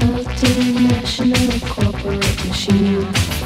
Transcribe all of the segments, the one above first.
multinational corporate machine.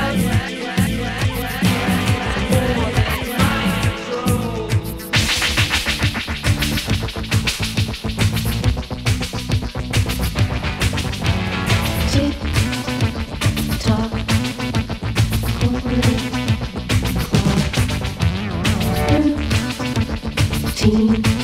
team.